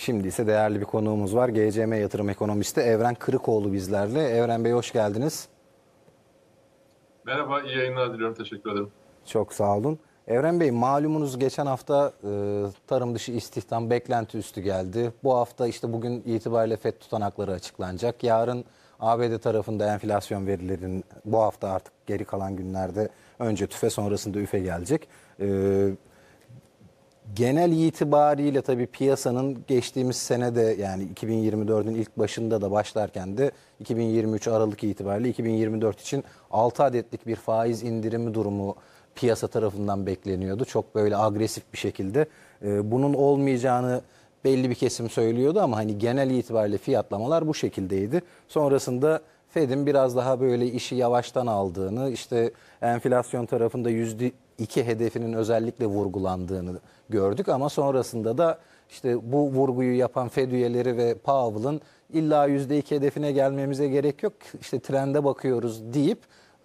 Şimdi ise değerli bir konuğumuz var. GCM Yatırım Ekonomisti Evren Kırıkoğlu bizlerle. Evren Bey hoş geldiniz. Merhaba, iyi yayınlar diliyorum. Teşekkür ederim. Çok sağ olun. Evren Bey malumunuz geçen hafta e, tarım dışı istihdam beklenti üstü geldi. Bu hafta işte bugün itibariyle FED tutanakları açıklanacak. Yarın ABD tarafında enflasyon verilerin bu hafta artık geri kalan günlerde önce tüfe sonrasında üfe gelecek. E, genel itibariyle tabii piyasanın geçtiğimiz senede yani 2024'ün ilk başında da başlarken de 2023 Aralık itibariyle 2024 için 6 adetlik bir faiz indirimi durumu piyasa tarafından bekleniyordu. Çok böyle agresif bir şekilde. Ee, bunun olmayacağını belli bir kesim söylüyordu ama hani genel itibariyle fiyatlamalar bu şekildeydi. Sonrasında Fed'in biraz daha böyle işi yavaştan aldığını, işte enflasyon tarafında yüzde iki hedefinin özellikle vurgulandığını gördük ama sonrasında da işte bu vurguyu yapan Fed üyeleri ve Powell'ın illa yüzde iki hedefine gelmemize gerek yok. İşte trende bakıyoruz deyip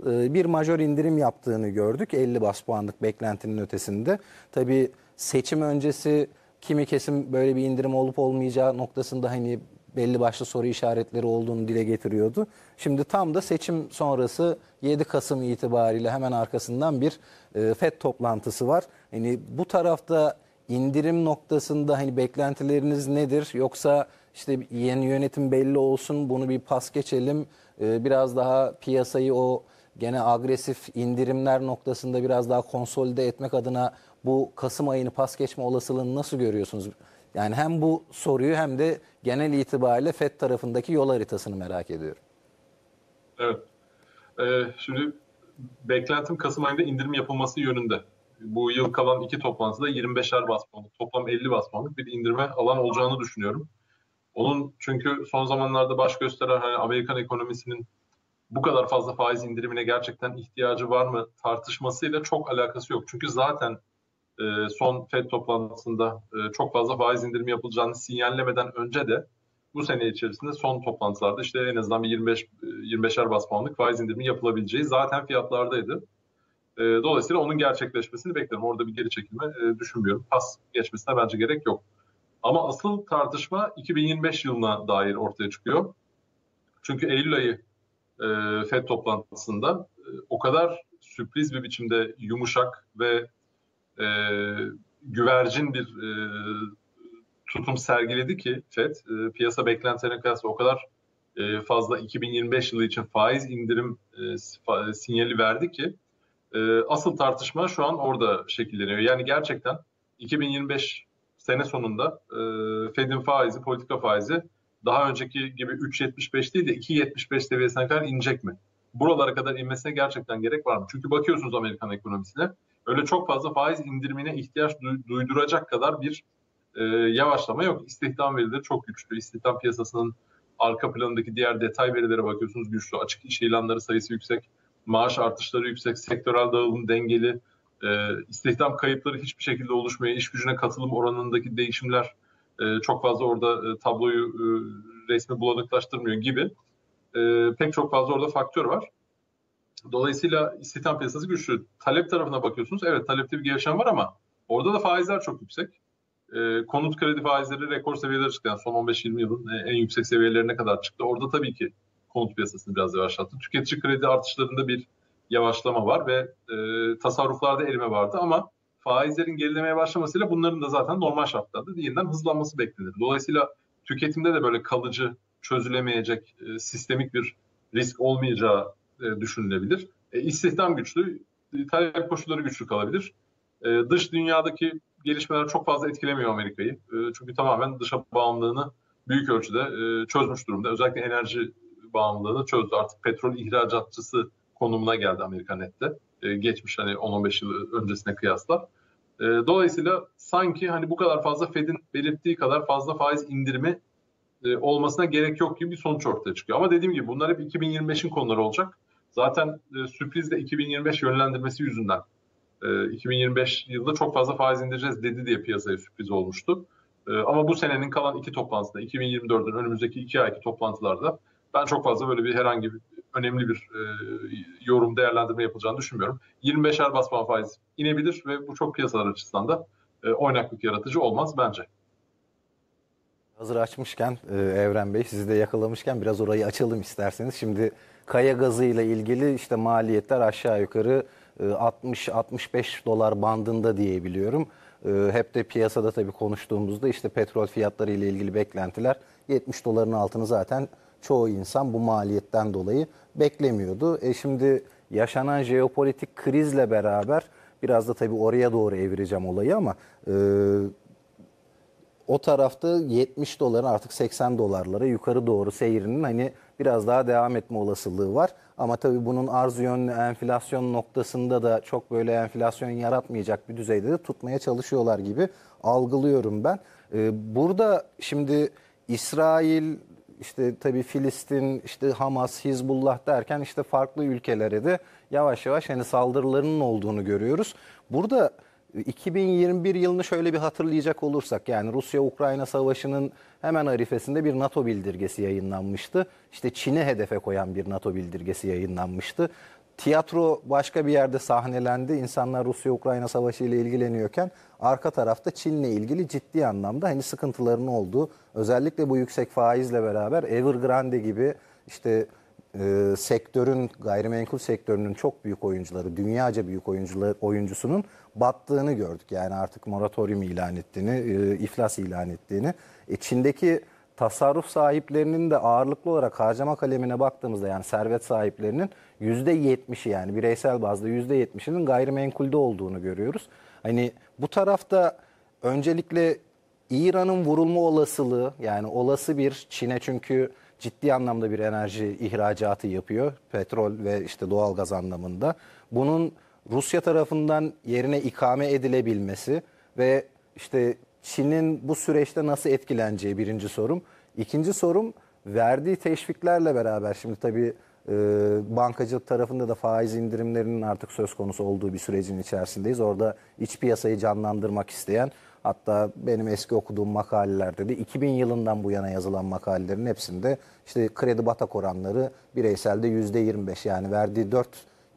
e, bir majör indirim yaptığını gördük. 50 bas puanlık beklentinin ötesinde. Tabii seçim öncesi kimi kesim böyle bir indirim olup olmayacağı noktasında hani belli başlı soru işaretleri olduğunu dile getiriyordu. Şimdi tam da seçim sonrası 7 Kasım itibariyle hemen arkasından bir e, FED toplantısı var. Hani bu tarafta indirim noktasında hani beklentileriniz nedir? Yoksa işte yeni yönetim belli olsun bunu bir pas geçelim. E, biraz daha piyasayı o gene agresif indirimler noktasında biraz daha konsolide etmek adına bu Kasım ayını pas geçme olasılığını nasıl görüyorsunuz? Yani hem bu soruyu hem de genel itibariyle FED tarafındaki yol haritasını merak ediyorum. Evet. Ee, şimdi beklentim Kasım ayında indirim yapılması yönünde. Bu yıl kalan iki toplantıda 25'er bas toplam 50 bas puanlık bir indirme alan olacağını düşünüyorum. Onun çünkü son zamanlarda baş gösteren hani Amerikan ekonomisinin bu kadar fazla faiz indirimine gerçekten ihtiyacı var mı tartışmasıyla çok alakası yok. Çünkü zaten e, son FED toplantısında e, çok fazla faiz indirimi yapılacağını sinyallemeden önce de bu sene içerisinde son toplantılarda işte en azından bir 25 25'er bas puanlık faiz indirimi yapılabileceği zaten fiyatlardaydı. E, dolayısıyla onun gerçekleşmesini beklerim. Orada bir geri çekilme e, düşünmüyorum. Pas geçmesine bence gerek yok. Ama asıl tartışma 2025 yılına dair ortaya çıkıyor. Çünkü Eylül ayı e, FED toplantısında e, o kadar sürpriz bir biçimde yumuşak ve e, güvercin bir e, tutum sergiledi ki FED e, piyasa beklentilerine kıyasla o kadar e, fazla 2025 yılı için faiz indirim e, sinyali verdi ki e, asıl tartışma şu an orada şekilleniyor. Yani gerçekten 2025 sene sonunda e, Fed'in faizi, politika faizi daha önceki gibi 3.75 değil de 2.75 seviyesine kadar inecek mi? Buralara kadar inmesine gerçekten gerek var mı? Çünkü bakıyorsunuz Amerikan ekonomisine öyle çok fazla faiz indirimine ihtiyaç duyduracak kadar bir e, yavaşlama yok. İstihdam verileri çok güçlü. İstihdam piyasasının arka planındaki diğer detay verilere bakıyorsunuz güçlü. Açık iş ilanları sayısı yüksek. Maaş artışları yüksek. Sektörel dağılım dengeli. E, istihdam kayıpları hiçbir şekilde oluşmuyor. İş gücüne katılım oranındaki değişimler e, çok fazla orada e, tabloyu e, resmi bulanıklaştırmıyor gibi. E, pek çok fazla orada faktör var. Dolayısıyla istihdam piyasası güçlü. Talep tarafına bakıyorsunuz. Evet talepte bir gelişen var ama orada da faizler çok yüksek. E, konut kredi faizleri rekor seviyelere çıktı. Yani son 15-20 yılın en yüksek seviyelerine kadar çıktı. Orada tabii ki konut piyasasını biraz yavaşlattı. Tüketici kredi artışlarında bir yavaşlama var ve e, tasarruflarda erime vardı ama faizlerin gerilemeye başlamasıyla bunların da zaten normal şartlarda yeniden hızlanması beklenir. Dolayısıyla tüketimde de böyle kalıcı, çözülemeyecek, e, sistemik bir risk olmayacağı e, düşünülebilir. E, istihdam güçlü, e, talep koşulları güçlü kalabilir. E, dış dünyadaki gelişmeler çok fazla etkilemiyor Amerika'yı. E, çünkü tamamen dışa bağımlılığını büyük ölçüde e, çözmüş durumda. Özellikle enerji bağımlılığını çözdü. Artık petrol ihracatçısı konumuna geldi Amerika nette. E, geçmiş hani 10-15 yıl öncesine kıyasla. E, dolayısıyla sanki hani bu kadar fazla Fed'in belirttiği kadar fazla faiz indirimi e, olmasına gerek yok gibi bir sonuç ortaya çıkıyor. Ama dediğim gibi bunlar hep 2025'in konuları olacak. Zaten e, sürpriz de 2025 yönlendirmesi yüzünden. E, 2025 yılında çok fazla faiz indireceğiz dedi diye piyasaya sürpriz olmuştu. E, ama bu senenin kalan iki toplantısında, 2024'ün önümüzdeki iki ayki toplantılarda ben çok fazla böyle bir herhangi bir önemli bir e, yorum değerlendirme yapılacağını düşünmüyorum. 25'er bas faiz inebilir ve bu çok piyasalar açısından da e, oynaklık yaratıcı olmaz bence. Hazır açmışken e, Evren Bey sizi de yakalamışken biraz orayı açalım isterseniz. Şimdi kaya gazı ile ilgili işte maliyetler aşağı yukarı 60-65 e, dolar bandında diyebiliyorum. E, hep de piyasada tabii konuştuğumuzda işte petrol fiyatları ile ilgili beklentiler 70 doların altını zaten çoğu insan bu maliyetten dolayı beklemiyordu. E şimdi yaşanan jeopolitik krizle beraber biraz da tabii oraya doğru evireceğim olayı ama e, o tarafta 70 doların artık 80 dolarlara yukarı doğru seyrinin hani biraz daha devam etme olasılığı var. Ama tabii bunun arz yönlü enflasyon noktasında da çok böyle enflasyon yaratmayacak bir düzeyde de tutmaya çalışıyorlar gibi algılıyorum ben. Ee, burada şimdi İsrail, işte tabii Filistin, işte Hamas, Hizbullah derken işte farklı ülkelere de yavaş yavaş hani saldırılarının olduğunu görüyoruz. Burada 2021 yılını şöyle bir hatırlayacak olursak yani Rusya-Ukrayna savaşının hemen arifesinde bir NATO bildirgesi yayınlanmıştı. İşte Çin'i hedefe koyan bir NATO bildirgesi yayınlanmıştı. Tiyatro başka bir yerde sahnelendi. İnsanlar Rusya-Ukrayna savaşı ile ilgileniyorken arka tarafta Çin'le ilgili ciddi anlamda hani sıkıntıların olduğu özellikle bu yüksek faizle beraber Evergrande gibi işte e, sektörün gayrimenkul sektörünün çok büyük oyuncuları, dünyaca büyük oyuncular oyuncusunun battığını gördük. Yani artık moratorium ilan ettiğini, e, iflas ilan ettiğini. E, Çin'deki tasarruf sahiplerinin de ağırlıklı olarak harcama kalemine baktığımızda yani servet sahiplerinin %70'i yani bireysel bazda %70'inin gayrimenkulde olduğunu görüyoruz. Hani bu tarafta öncelikle İran'ın vurulma olasılığı yani olası bir Çin'e çünkü ciddi anlamda bir enerji ihracatı yapıyor. Petrol ve işte doğal gaz anlamında. Bunun Rusya tarafından yerine ikame edilebilmesi ve işte Çin'in bu süreçte nasıl etkileneceği birinci sorum. İkinci sorum verdiği teşviklerle beraber şimdi tabii e, bankacılık tarafında da faiz indirimlerinin artık söz konusu olduğu bir sürecin içerisindeyiz. Orada iç piyasayı canlandırmak isteyen Hatta benim eski okuduğum makalelerde de 2000 yılından bu yana yazılan makalelerin hepsinde işte kredi batak oranları bireyselde %25 yani verdiği 4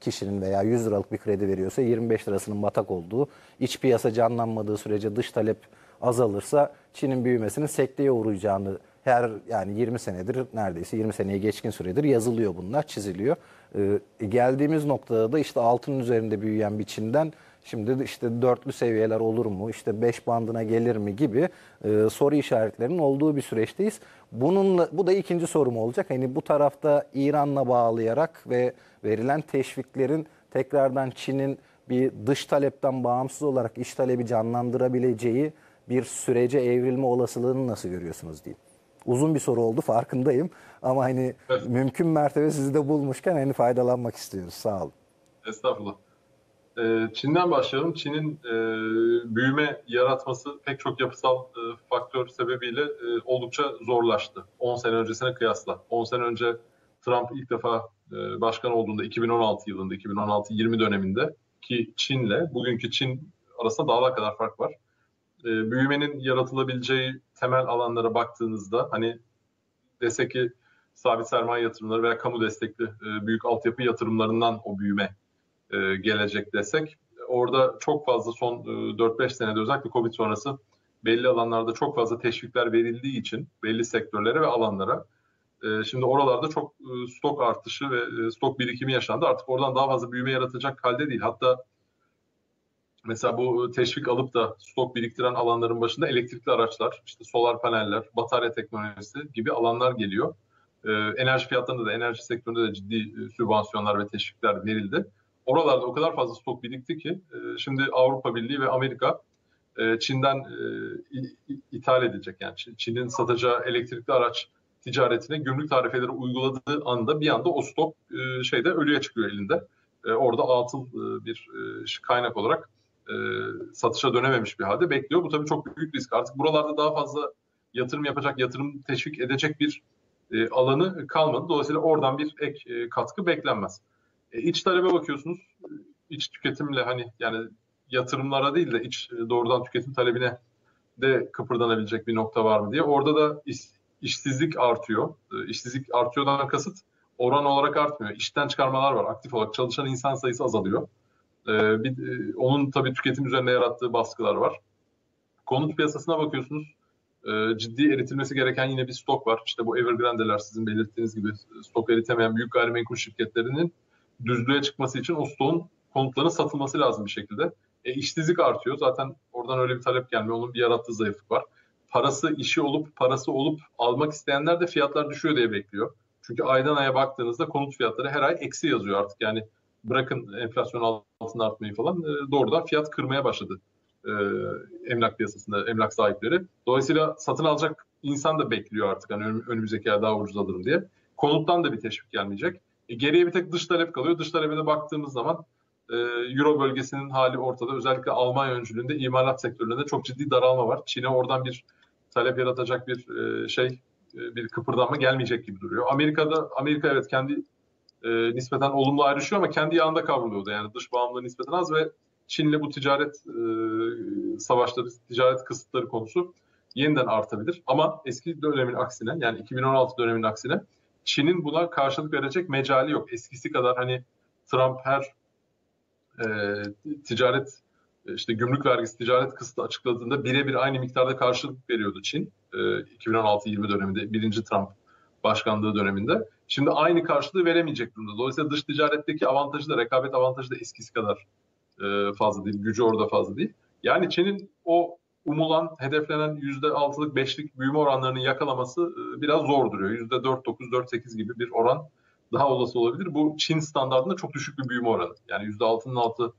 kişinin veya 100 liralık bir kredi veriyorsa 25 lirasının batak olduğu, iç piyasa canlanmadığı sürece dış talep azalırsa Çin'in büyümesinin sekteye uğrayacağını her yani 20 senedir neredeyse 20 seneye geçkin süredir yazılıyor bunlar, çiziliyor. Ee, geldiğimiz noktada da işte altının üzerinde büyüyen bir Çin'den Şimdi işte dörtlü seviyeler olur mu, işte beş bandına gelir mi gibi e, soru işaretlerinin olduğu bir süreçteyiz. Bununla, bu da ikinci sorum olacak. Hani bu tarafta İran'la bağlayarak ve verilen teşviklerin tekrardan Çin'in bir dış talepten bağımsız olarak iç talebi canlandırabileceği bir sürece evrilme olasılığını nasıl görüyorsunuz diyeyim. Uzun bir soru oldu farkındayım ama hani evet. mümkün mertebe sizi de bulmuşken hani faydalanmak istiyoruz. Sağ olun. Estağfurullah. Ee, Çin'den başlayalım. Çin'in e, büyüme yaratması pek çok yapısal e, faktör sebebiyle e, oldukça zorlaştı. 10 sene öncesine kıyasla. 10 sene önce Trump ilk defa e, başkan olduğunda 2016 yılında, 2016-20 döneminde ki Çin'le bugünkü Çin arasında dağlar kadar fark var. E, büyümenin yaratılabileceği temel alanlara baktığınızda hani desek ki sabit sermaye yatırımları veya kamu destekli e, büyük altyapı yatırımlarından o büyüme e, gelecek desek orada çok fazla son e, 4-5 senede özellikle Covid sonrası belli alanlarda çok fazla teşvikler verildiği için belli sektörlere ve alanlara e, şimdi oralarda çok e, stok artışı ve e, stok birikimi yaşandı. Artık oradan daha fazla büyüme yaratacak halde değil. Hatta mesela bu teşvik alıp da stok biriktiren alanların başında elektrikli araçlar, işte solar paneller, batarya teknolojisi gibi alanlar geliyor. E, enerji fiyatlarında da enerji sektöründe de ciddi sübvansiyonlar ve teşvikler verildi oralarda o kadar fazla stok birikti ki e, şimdi Avrupa Birliği ve Amerika e, Çin'den e, ithal edecek. Yani Çin'in satacağı elektrikli araç ticaretine gümrük tarifeleri uyguladığı anda bir anda o stok e, şeyde ölüye çıkıyor elinde. E, orada atıl e, bir e, kaynak olarak e, satışa dönememiş bir halde bekliyor. Bu tabii çok büyük risk. Artık buralarda daha fazla yatırım yapacak, yatırım teşvik edecek bir e, alanı kalmadı. Dolayısıyla oradan bir ek e, katkı beklenmez. E, iç talebe bakıyorsunuz. İç tüketimle hani yani yatırımlara değil de iç e, doğrudan tüketim talebine de kıpırdanabilecek bir nokta var mı diye. Orada da iş, işsizlik artıyor. E, işsizlik artıyordan kasıt oran olarak artmıyor. İşten çıkarmalar var. Aktif olarak çalışan insan sayısı azalıyor. Ee, bir, onun tabii tüketim üzerinde yarattığı baskılar var. Konut piyasasına bakıyorsunuz. e, ciddi eritilmesi gereken yine bir stok var. İşte bu Evergrande'ler sizin belirttiğiniz gibi stok eritemeyen büyük gayrimenkul şirketlerinin düzlüğe çıkması için o stoğun konutların satılması lazım bir şekilde. E, işsizlik artıyor. Zaten oradan öyle bir talep gelmiyor. Onun bir yarattığı zayıflık var. Parası işi olup parası olup almak isteyenler de fiyatlar düşüyor diye bekliyor. Çünkü aydan aya baktığınızda konut fiyatları her ay eksi yazıyor artık. Yani bırakın enflasyon altında artmayı falan e, doğrudan fiyat kırmaya başladı e, emlak piyasasında emlak sahipleri. Dolayısıyla satın alacak insan da bekliyor artık hani önümüzdeki ay daha ucuz alırım diye. Konuttan da bir teşvik gelmeyecek. E, geriye bir tek dış talep kalıyor. Dış talebe de baktığımız zaman e, Euro bölgesinin hali ortada. Özellikle Almanya öncülüğünde imalat sektöründe çok ciddi daralma var. Çin'e oradan bir talep yaratacak bir e, şey e, bir kıpırdanma gelmeyecek gibi duruyor. Amerika'da Amerika evet kendi e, nispeten olumlu ayrışıyor ama kendi yağında kavruluyordu. Yani dış bağımlılığı nispeten az ve Çin'le bu ticaret e, savaşları, ticaret kısıtları konusu yeniden artabilir. Ama eski dönemin aksine yani 2016 dönemin aksine Çin'in buna karşılık verecek mecali yok. Eskisi kadar hani Trump her e, ticaret işte gümrük vergisi ticaret kısıtı açıkladığında birebir aynı miktarda karşılık veriyordu Çin. E, 2016-20 döneminde birinci Trump başkanlığı döneminde. Şimdi aynı karşılığı veremeyecek durumda. Dolayısıyla dış ticaretteki avantajı da rekabet avantajı da eskisi kadar e, fazla değil. Gücü orada fazla değil. Yani Çin'in o umulan, hedeflenen %6'lık, 5'lik büyüme oranlarını yakalaması e, biraz zor duruyor. %4, 9, 4, 8 gibi bir oran daha olası olabilir. Bu Çin standartında çok düşük bir büyüme oranı. Yani %6'nın altı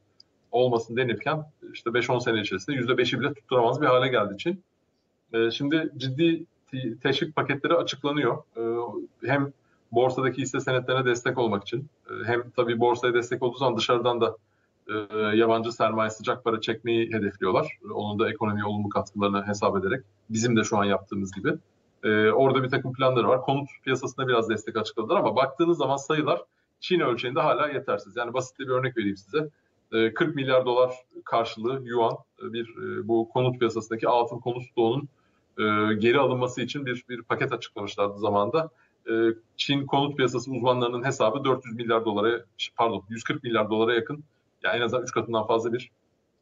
olmasın denirken işte 5-10 sene içerisinde %5'i bile tutturamaz bir hale geldi Çin. E, şimdi ciddi teşvik paketleri açıklanıyor. Hem borsadaki hisse senetlerine destek olmak için hem tabii borsaya destek olduğu zaman dışarıdan da e, yabancı sermaye sıcak para çekmeyi hedefliyorlar. Onun da ekonomiye olumlu katkılarını hesap ederek bizim de şu an yaptığımız gibi. E, orada bir takım planları var. Konut piyasasına biraz destek açıkladılar ama baktığınız zaman sayılar Çin ölçeğinde hala yetersiz. Yani basit bir örnek vereyim size. 40 e, milyar dolar karşılığı yuan bir bu konut piyasasındaki altın konut stoğunun geri alınması için bir bir paket açıklamışlardı zamanda. Çin konut piyasası uzmanlarının hesabı 400 milyar dolara pardon 140 milyar dolara yakın yani en azından 3 katından fazla bir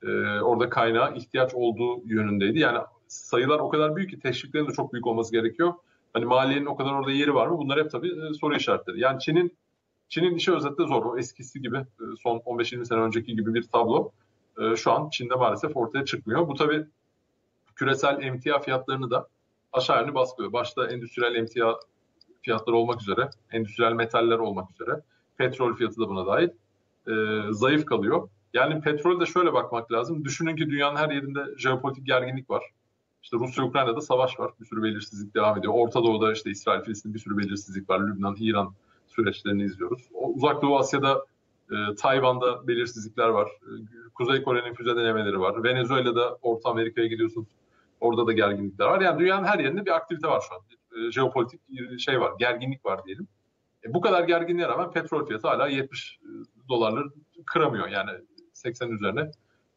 e, orada kaynağa ihtiyaç olduğu yönündeydi. Yani sayılar o kadar büyük ki teşviklerin de çok büyük olması gerekiyor. Hani maliyenin o kadar orada yeri var mı? Bunlar hep tabii e, soru işaretleri. Yani Çin'in Çin'in işi özetle zor. O eskisi gibi e, son 15-20 sene önceki gibi bir tablo e, şu an Çin'de maalesef ortaya çıkmıyor. Bu tabii küresel emtia fiyatlarını da aşağı yönlü baskılıyor. Başta endüstriyel emtia fiyatları olmak üzere, endüstriyel metaller olmak üzere, petrol fiyatı da buna dahil e, zayıf kalıyor. Yani petrolde şöyle bakmak lazım. Düşünün ki dünyanın her yerinde jeopolitik gerginlik var. İşte Rusya-Ukrayna'da savaş var. Bir sürü belirsizlik devam ediyor. Orta Doğu'da işte İsrail, Filistin bir sürü belirsizlik var. Lübnan, İran süreçlerini izliyoruz. Uzak Doğu Asya'da e, Tayvan'da belirsizlikler var. E, Kuzey Kore'nin füze denemeleri var. Venezuela'da Orta Amerika'ya gidiyorsunuz. Orada da gerginlikler var. Yani dünyanın her yerinde bir aktivite var şu an. E, jeopolitik şey var, gerginlik var diyelim. E, bu kadar gerginliğe rağmen petrol fiyatı hala 70 dolarları kıramıyor. Yani 80 üzerine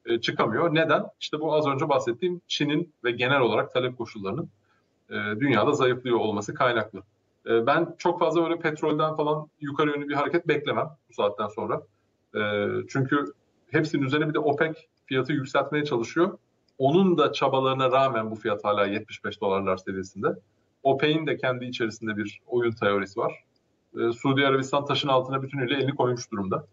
e, çıkamıyor. Neden? İşte bu az önce bahsettiğim Çin'in ve genel olarak talep koşullarının e, dünyada zayıflıyor olması kaynaklı. E, ben çok fazla öyle petrolden falan yukarı yönlü bir hareket beklemem bu saatten sonra. E, çünkü hepsinin üzerine bir de OPEC fiyatı yükseltmeye çalışıyor. Onun da çabalarına rağmen bu fiyat hala 75 dolarlar seviyesinde. OPEC'in de kendi içerisinde bir oyun teorisi var. E, Suudi Arabistan taşın altına bütünüyle elini koymuş durumda.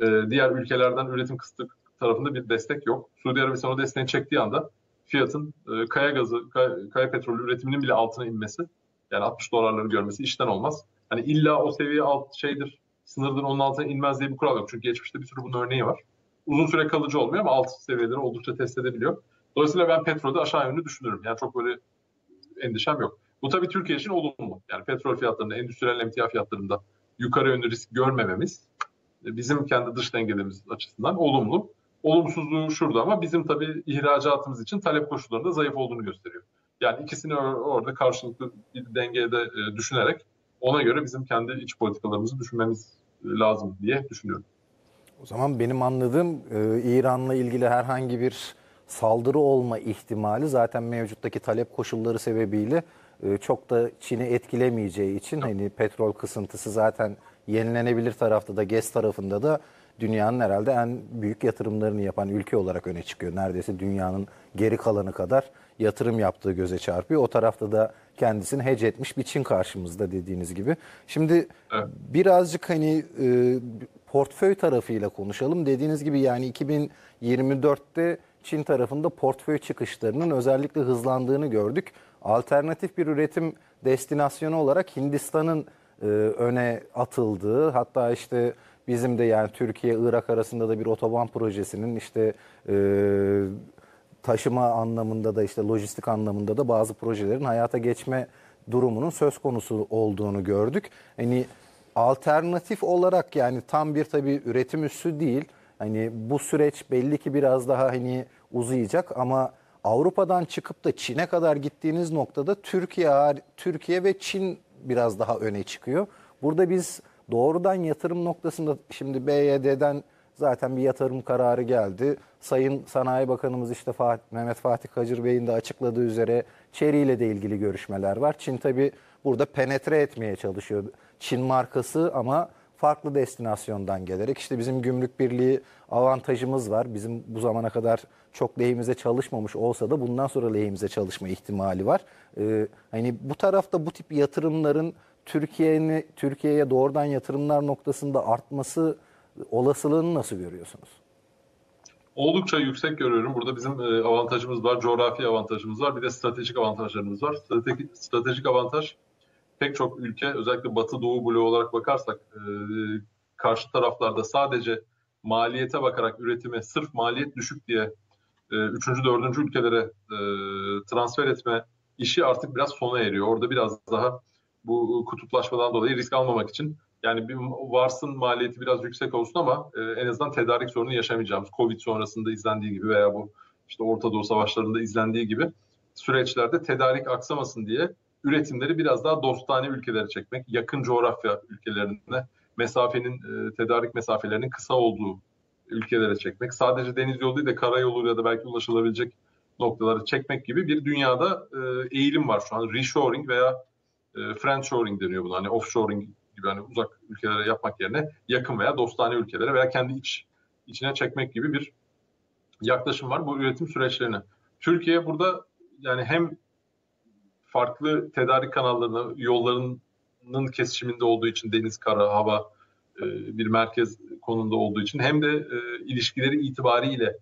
E, diğer ülkelerden üretim kısıtı tarafında bir destek yok. Suudi Arabistan o desteğini çektiği anda fiyatın e, kaya gazı, kaya, kaya petrolü üretiminin bile altına inmesi, yani 60 dolarları görmesi işten olmaz. Hani illa o seviye alt şeydir, sınırdır onun altına inmez diye bir kural yok. Çünkü geçmişte bir sürü bunun örneği var. Uzun süre kalıcı olmuyor ama alt seviyeleri oldukça test edebiliyor. Dolayısıyla ben petrolde aşağı yönlü düşünürüm. Yani çok böyle endişem yok. Bu tabii Türkiye için olumlu. Yani petrol fiyatlarında, endüstriyel emtia fiyatlarında yukarı yönlü risk görmememiz bizim kendi dış dengelerimiz açısından olumlu. Olumsuzluğu şurada ama bizim tabii ihracatımız için talep koşullarında zayıf olduğunu gösteriyor. Yani ikisini orada karşılıklı bir dengede e, düşünerek ona göre bizim kendi iç politikalarımızı düşünmemiz lazım diye düşünüyorum. O zaman benim anladığım e, İran'la ilgili herhangi bir saldırı olma ihtimali zaten mevcuttaki talep koşulları sebebiyle e, çok da Çin'i etkilemeyeceği için hani petrol kısıntısı zaten yenilenebilir tarafta da GES tarafında da dünyanın herhalde en büyük yatırımlarını yapan ülke olarak öne çıkıyor. Neredeyse dünyanın geri kalanı kadar yatırım yaptığı göze çarpıyor. O tarafta da kendisini hedge etmiş bir Çin karşımızda dediğiniz gibi. Şimdi Evet. birazcık hani e, portföy tarafıyla konuşalım. Dediğiniz gibi yani 2024'te Çin tarafında portföy çıkışlarının özellikle hızlandığını gördük. Alternatif bir üretim destinasyonu olarak Hindistan'ın e, öne atıldığı hatta işte bizim de yani Türkiye-Irak arasında da bir otoban projesinin işte e, taşıma anlamında da işte lojistik anlamında da bazı projelerin hayata geçme durumunun söz konusu olduğunu gördük. Hani alternatif olarak yani tam bir tabii üretim üssü değil. Hani bu süreç belli ki biraz daha hani uzayacak ama Avrupa'dan çıkıp da Çin'e kadar gittiğiniz noktada Türkiye Türkiye ve Çin biraz daha öne çıkıyor. Burada biz doğrudan yatırım noktasında şimdi BYD'den zaten bir yatırım kararı geldi. Sayın Sanayi Bakanımız işte Fatih, Mehmet Fatih Kacır Bey'in de açıkladığı üzere Chery ile de ilgili görüşmeler var. Çin tabi burada penetre etmeye çalışıyor. Çin markası ama farklı destinasyondan gelerek işte bizim gümrük birliği avantajımız var. Bizim bu zamana kadar çok lehimize çalışmamış olsa da bundan sonra lehimize çalışma ihtimali var. Ee, hani bu tarafta bu tip yatırımların Türkiye'ni Türkiye'ye doğrudan yatırımlar noktasında artması olasılığını nasıl görüyorsunuz? Oldukça yüksek görüyorum. Burada bizim e, avantajımız var, coğrafi avantajımız var, bir de stratejik avantajlarımız var. Stratejik, stratejik avantaj pek çok ülke, özellikle Batı Doğu bloğu olarak bakarsak e, karşı taraflarda sadece maliyete bakarak üretimi sırf maliyet düşük diye e, üçüncü, dördüncü ülkelere e, transfer etme işi artık biraz sona eriyor. Orada biraz daha bu kutuplaşmadan dolayı risk almamak için yani bir varsın maliyeti biraz yüksek olsun ama en azından tedarik sorunu yaşamayacağımız Covid sonrasında izlendiği gibi veya bu işte Orta Doğu savaşlarında izlendiği gibi süreçlerde tedarik aksamasın diye üretimleri biraz daha dostane ülkelere çekmek, yakın coğrafya ülkelerine mesafenin e, tedarik mesafelerinin kısa olduğu ülkelere çekmek, sadece deniz yolu değil de karayoluyla da belki ulaşılabilecek noktaları çekmek gibi bir dünyada e, eğilim var şu an. Reshoring veya e, friendshoring deniyor buna. Hani offshoring gibi hani uzak ülkelere yapmak yerine yakın veya dostane ülkelere veya kendi iç içine çekmek gibi bir yaklaşım var bu üretim süreçlerine. Türkiye burada yani hem farklı tedarik kanallarını, yollarının kesişiminde olduğu için deniz, kara, hava e, bir merkez konumunda olduğu için hem de e, ilişkileri itibariyle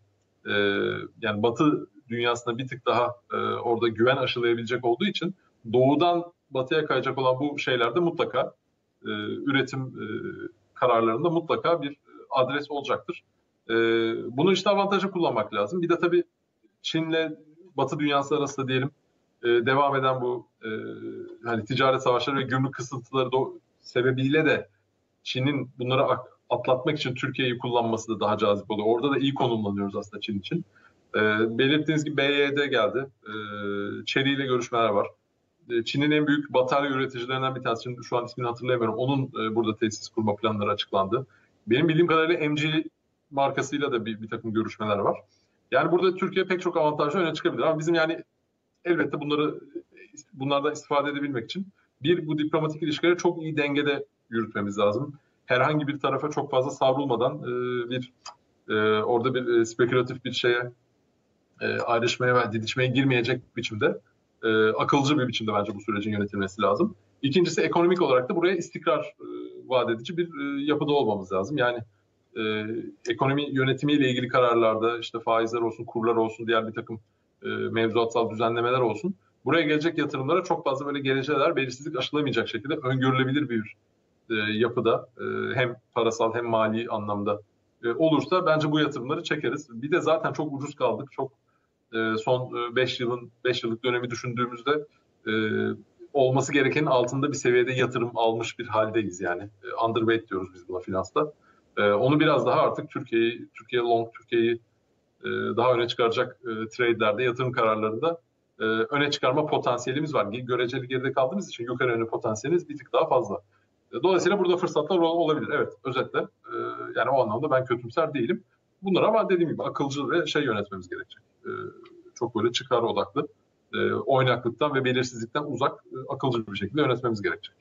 e, yani Batı dünyasına bir tık daha e, orada güven aşılayabilecek olduğu için doğudan batıya kayacak olan bu şeylerde mutlaka e, üretim e, kararlarında mutlaka bir adres olacaktır. E, bunu işte avantajı kullanmak lazım. Bir de tabii Çin'le Batı dünyası arasında diyelim e, devam eden bu e, hani ticaret savaşları ve gümrük kısıntıları do- sebebiyle de Çin'in bunları ak- atlatmak için Türkiye'yi kullanması da daha cazip oluyor. Orada da iyi konumlanıyoruz aslında Çin için. E, belirttiğiniz gibi BYD geldi. E, Chery ile görüşmeler var. E, Çin'in en büyük batarya üreticilerinden bir tanesi. Şimdi şu an ismini hatırlayamıyorum. Onun e, burada tesis kurma planları açıklandı. Benim bildiğim kadarıyla MG markasıyla da bir, bir takım görüşmeler var. Yani burada Türkiye pek çok avantajlı öne çıkabilir ama bizim yani elbette bunları bunlardan istifade edebilmek için bir bu diplomatik ilişkileri çok iyi dengede yürütmemiz lazım. Herhangi bir tarafa çok fazla savrulmadan e, bir e, orada bir e, spekülatif bir şeye e, ayrışmaya ve didişmeye girmeyecek biçimde e, akılcı bir biçimde bence bu sürecin yönetilmesi lazım. İkincisi ekonomik olarak da buraya istikrar e, vaat edici bir e, yapıda olmamız lazım. Yani e, ekonomi yönetimiyle ilgili kararlarda işte faizler olsun, kurlar olsun, diğer bir takım e, mevzuatsal düzenlemeler olsun. Buraya gelecek yatırımlara çok fazla böyle geleceler belirsizlik aşılamayacak şekilde öngörülebilir bir e, yapıda e, hem parasal hem mali anlamda olursa bence bu yatırımları çekeriz. Bir de zaten çok ucuz kaldık. Çok son 5 yılın 5 yıllık dönemi düşündüğümüzde olması gerekenin altında bir seviyede yatırım almış bir haldeyiz yani. E, underweight diyoruz biz buna finansta. Onu biraz daha artık Türkiye'yi, Türkiye long, Türkiye'yi daha öne çıkaracak e, trade'lerde, yatırım kararlarında e, öne çıkarma potansiyelimiz var. Göreceli geride kaldığımız için yukarı yönlü potansiyelimiz bir tık daha fazla. E, dolayısıyla burada fırsatlar olabilir. Evet, özetle e, yani o anlamda ben kötümser değilim. Bunlar ama dediğim gibi akılcı ve şey yönetmemiz gerekecek. E, çok böyle çıkar odaklı, e, oynaklıktan ve belirsizlikten uzak, e, akılcı bir şekilde yönetmemiz gerekecek.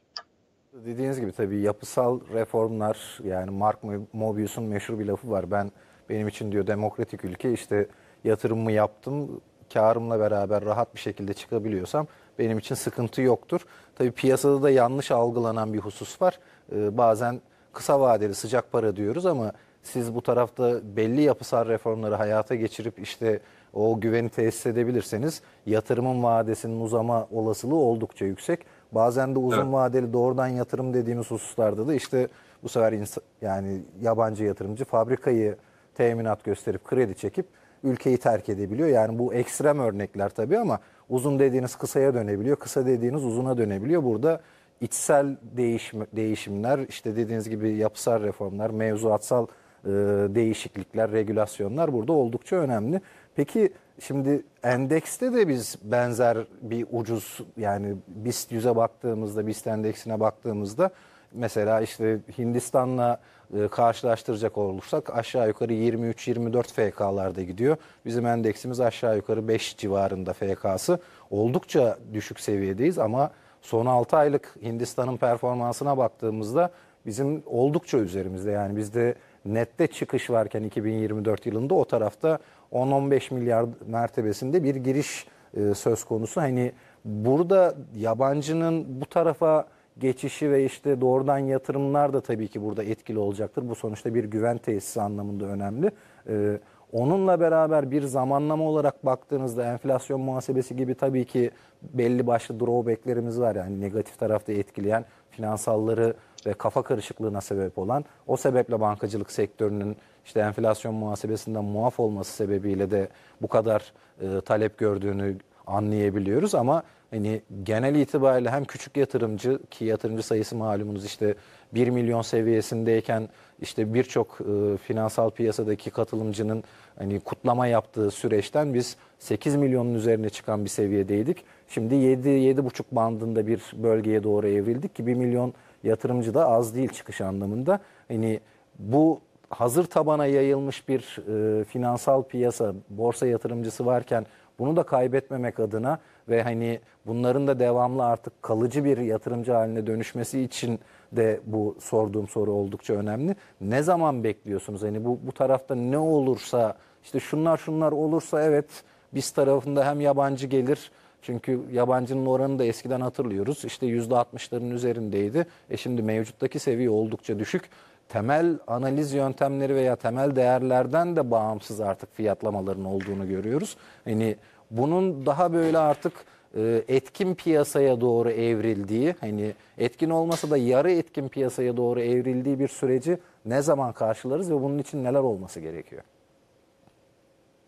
Dediğiniz gibi tabii yapısal reformlar yani Mark Mobius'un meşhur bir lafı var. Ben benim için diyor demokratik ülke işte yatırımımı yaptım karımla beraber rahat bir şekilde çıkabiliyorsam benim için sıkıntı yoktur. Tabii piyasada da yanlış algılanan bir husus var. Ee, bazen kısa vadeli sıcak para diyoruz ama siz bu tarafta belli yapısal reformları hayata geçirip işte o güveni tesis edebilirseniz yatırımın vadesinin uzama olasılığı oldukça yüksek. Bazen de uzun Evet. vadeli doğrudan yatırım dediğimiz hususlarda da işte bu sefer yani yabancı yatırımcı fabrikayı teminat gösterip kredi çekip ülkeyi terk edebiliyor. Yani bu ekstrem örnekler tabii ama uzun dediğiniz kısaya dönebiliyor, kısa dediğiniz uzuna dönebiliyor. Burada içsel değişim, değişimler, işte dediğiniz gibi yapısal reformlar, mevzuatsal e, değişiklikler, regülasyonlar burada oldukça önemli. Peki şimdi endekste de biz benzer bir ucuz yani BIST 100'e baktığımızda, BIST endeksine baktığımızda mesela işte Hindistan'la e, karşılaştıracak olursak aşağı yukarı 23-24 FK'larda gidiyor. Bizim endeksimiz aşağı yukarı 5 civarında FK'sı. Oldukça düşük seviyedeyiz ama son 6 aylık Hindistan'ın performansına baktığımızda bizim oldukça üzerimizde. Yani bizde nette çıkış varken 2024 yılında o tarafta 10-15 milyar mertebesinde bir giriş e, söz konusu. Hani burada yabancının bu tarafa geçişi ve işte doğrudan yatırımlar da tabii ki burada etkili olacaktır. Bu sonuçta bir güven tesisi anlamında önemli. Ee, onunla beraber bir zamanlama olarak baktığınızda enflasyon muhasebesi gibi tabii ki belli başlı drawbacklerimiz var. Yani negatif tarafta etkileyen finansalları ve kafa karışıklığına sebep olan o sebeple bankacılık sektörünün işte enflasyon muhasebesinden muaf olması sebebiyle de bu kadar e, talep gördüğünü anlayabiliyoruz ama hani genel itibariyle hem küçük yatırımcı ki yatırımcı sayısı malumunuz işte 1 milyon seviyesindeyken işte birçok e, finansal piyasadaki katılımcının hani kutlama yaptığı süreçten biz 8 milyonun üzerine çıkan bir seviyedeydik. Şimdi 7 7,5 bandında bir bölgeye doğru evrildik ki 1 milyon yatırımcı da az değil çıkış anlamında. Hani bu hazır tabana yayılmış bir e, finansal piyasa, borsa yatırımcısı varken bunu da kaybetmemek adına ve hani bunların da devamlı artık kalıcı bir yatırımcı haline dönüşmesi için de bu sorduğum soru oldukça önemli. Ne zaman bekliyorsunuz? Hani bu bu tarafta ne olursa işte şunlar şunlar olursa evet biz tarafında hem yabancı gelir çünkü yabancının oranını da eskiden hatırlıyoruz. İşte %60'ların üzerindeydi. E şimdi mevcuttaki seviye oldukça düşük temel analiz yöntemleri veya temel değerlerden de bağımsız artık fiyatlamaların olduğunu görüyoruz. Hani bunun daha böyle artık e, etkin piyasaya doğru evrildiği, hani etkin olmasa da yarı etkin piyasaya doğru evrildiği bir süreci ne zaman karşılarız ve bunun için neler olması gerekiyor?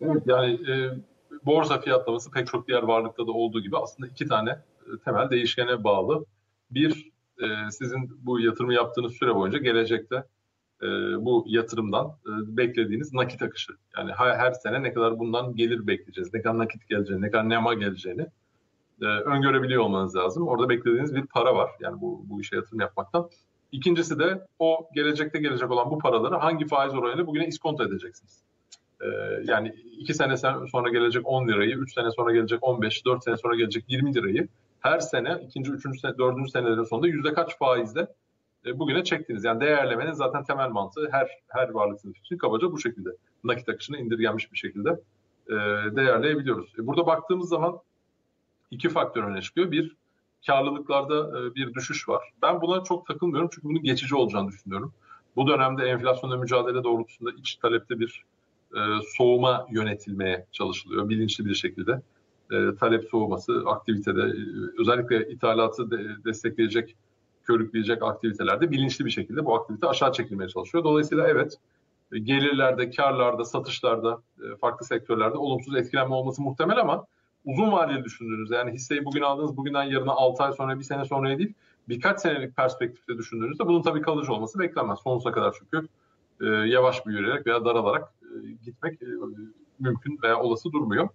Evet, yani e, borsa fiyatlaması pek çok diğer varlıkta da olduğu gibi aslında iki tane e, temel değişkene bağlı. Bir, e, sizin bu yatırımı yaptığınız süre boyunca gelecekte e, bu yatırımdan e, beklediğiniz nakit akışı. Yani her, her sene ne kadar bundan gelir bekleyeceğiz, ne kadar nakit geleceğini, ne kadar nema geleceğini e, öngörebiliyor olmanız lazım. Orada beklediğiniz bir para var yani bu, bu işe yatırım yapmaktan. İkincisi de o gelecekte gelecek olan bu paraları hangi faiz oranıyla bugüne iskonto edeceksiniz. Ee, yani iki sene sonra gelecek 10 lirayı, 3 sene sonra gelecek 15, 4 sene sonra gelecek 20 lirayı her sene, ikinci, üçüncü, sene, dördüncü senelerin sonunda yüzde kaç faizle e, bugüne çektiniz. Yani değerlemenin zaten temel mantığı her her varlık sınıfı için kabaca bu şekilde. Nakit akışını indirgenmiş bir şekilde e, değerleyebiliyoruz. E, burada baktığımız zaman iki faktör öne çıkıyor. Bir, karlılıklarda e, bir düşüş var. Ben buna çok takılmıyorum çünkü bunun geçici olacağını düşünüyorum. Bu dönemde enflasyonla mücadele doğrultusunda iç talepte bir e, soğuma yönetilmeye çalışılıyor bilinçli bir şekilde. E, talep soğuması aktivitede e, özellikle ithalatı de, destekleyecek, körükleyecek aktivitelerde bilinçli bir şekilde bu aktivite aşağı çekilmeye çalışıyor. Dolayısıyla evet e, gelirlerde, karlarda, satışlarda, farklı sektörlerde olumsuz etkilenme olması muhtemel ama uzun vadeli düşündüğünüzde yani hisseyi bugün aldınız bugünden yarına 6 ay sonra bir sene sonra değil birkaç senelik perspektifte düşündüğünüzde bunun tabii kalıcı olması beklenmez. Sonsuza kadar çünkü e, yavaş büyüyerek veya daralarak gitmek mümkün veya olası durmuyor.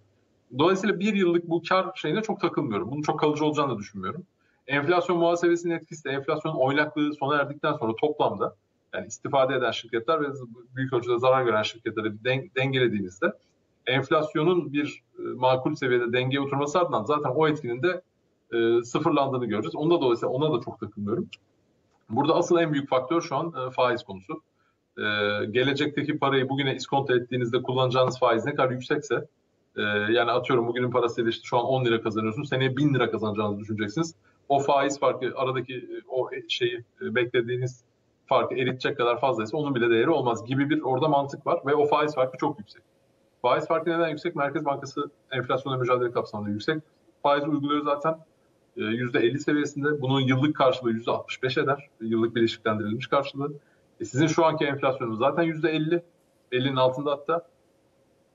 Dolayısıyla bir yıllık bu kar şeyine çok takılmıyorum. Bunun çok kalıcı olacağını da düşünmüyorum. Enflasyon muhasebesinin etkisi de enflasyon oynaklığı sona erdikten sonra toplamda yani istifade eden şirketler ve büyük ölçüde zarar gören şirketleri dengelediğinizde enflasyonun bir e, makul seviyede dengeye oturması ardından zaten o etkinin de e, sıfırlandığını göreceğiz. Onda dolayısıyla ona da çok takılmıyorum. Burada asıl en büyük faktör şu an e, faiz konusu. E, gelecekteki parayı bugüne iskonto ettiğinizde kullanacağınız faiz ne kadar yüksekse e, Ee, yani atıyorum bugünün parasıyla işte şu an 10 lira kazanıyorsunuz. Seneye 1000 lira kazanacağınızı düşüneceksiniz. O faiz farkı aradaki e, o şeyi e, beklediğiniz farkı eritecek kadar fazlaysa onun bile değeri olmaz gibi bir orada mantık var ve o faiz farkı çok yüksek. Faiz farkı neden yüksek? Merkez Bankası enflasyonla mücadele kapsamında yüksek. Faiz uyguluyor zaten e, %50 seviyesinde. Bunun yıllık karşılığı %65 eder. Yıllık bileşiklendirilmiş karşılığı. E sizin şu anki enflasyonunuz zaten %50. 50'nin altında hatta.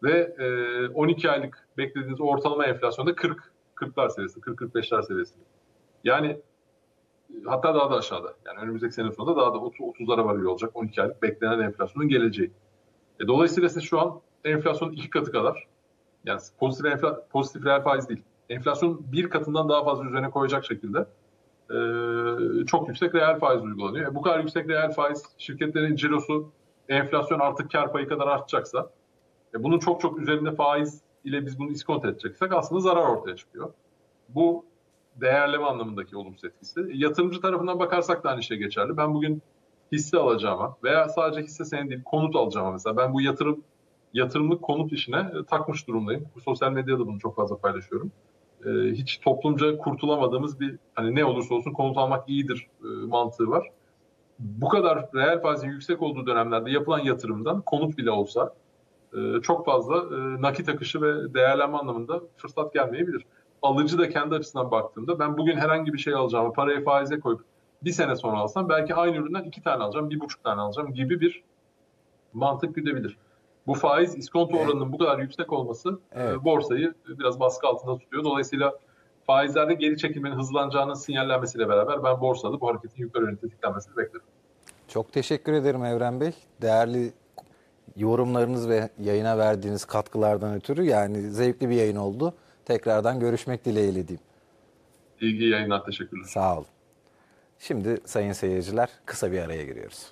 Ve e, 12 aylık beklediğiniz ortalama enflasyonda 40. 40'lar seviyesinde, 40-45'ler seviyesinde. Yani e, hatta daha da aşağıda. Yani önümüzdeki sene sonunda daha da 30, 30'lara varıyor olacak 12 aylık beklenen enflasyonun geleceği. E, dolayısıyla siz şu an enflasyonun iki katı kadar yani pozitif, enfla, pozitif reel faiz değil. Enflasyonun bir katından daha fazla üzerine koyacak şekilde e, çok yüksek reel faiz uygulanıyor. E, bu kadar yüksek reel faiz şirketlerin cirosu enflasyon artık kar payı kadar artacaksa e, bunun çok çok üzerinde faiz ile biz bunu iskont edeceksek aslında zarar ortaya çıkıyor. Bu değerleme anlamındaki olumsuz etkisi. E, yatırımcı tarafından bakarsak da aynı şey geçerli. Ben bugün hisse alacağıma veya sadece hisse senedi değil konut alacağıma mesela ben bu yatırım yatırımlık konut işine e, takmış durumdayım. Bu sosyal medyada bunu çok fazla paylaşıyorum. E, hiç toplumca kurtulamadığımız bir hani ne olursa olsun konut almak iyidir e, mantığı var. Bu kadar reel faizin yüksek olduğu dönemlerde yapılan yatırımdan konut bile olsa çok fazla e, nakit akışı ve değerlenme anlamında fırsat gelmeyebilir. Alıcı da kendi açısından baktığımda ben bugün herhangi bir şey alacağımı parayı faize koyup bir sene sonra alsam belki aynı üründen iki tane alacağım, bir buçuk tane alacağım gibi bir mantık güdebilir. Bu faiz iskonto Evet. oranının bu kadar yüksek olması e, Evet. borsayı biraz baskı altında tutuyor. Dolayısıyla faizlerde geri çekilmenin hızlanacağının sinyallenmesiyle beraber ben borsada bu hareketin yukarı yönlü tetiklenmesini beklerim. Çok teşekkür ederim Evren Bey. Değerli yorumlarınız ve yayına verdiğiniz katkılardan ötürü yani zevkli bir yayın oldu. Tekrardan görüşmek dileğiyle diyeyim. İyi, yayınlar, teşekkürler. Sağ olun. Şimdi sayın seyirciler kısa bir araya giriyoruz.